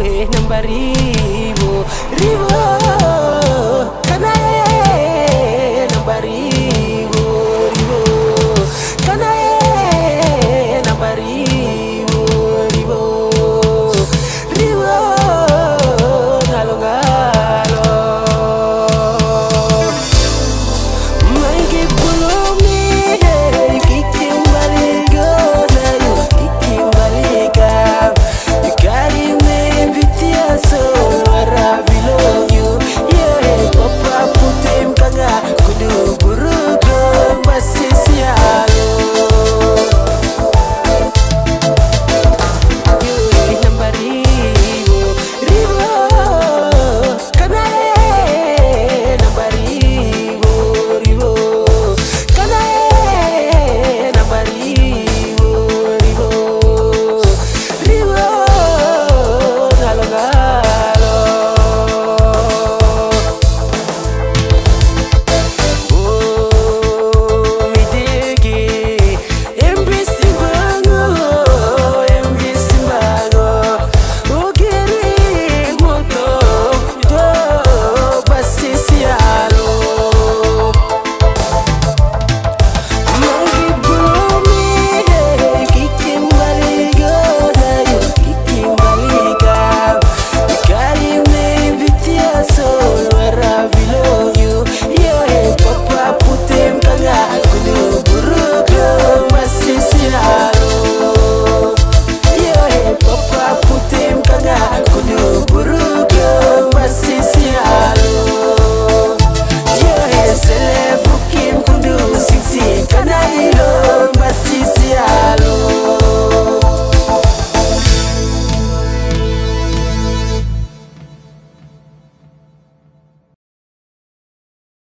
eh, namba ribo ribo